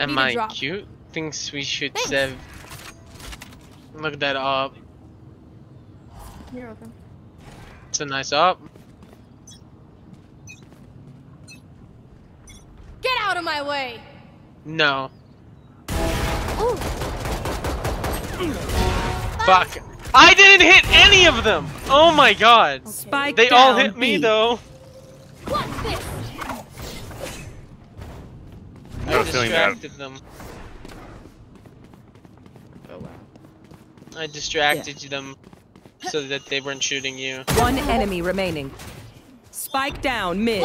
Am I drop. cute? Thinks we should Thanks. save. Look that up. You're welcome. It's a nice up. Get out of my way! No. Ooh. Fuck. I didn't hit any of them! Oh my god. Spike They all hit me B. though. What's this? I feeling that distracted them. Oh wow. I distracted them so that they weren't shooting you. One enemy remaining. Spike down mid.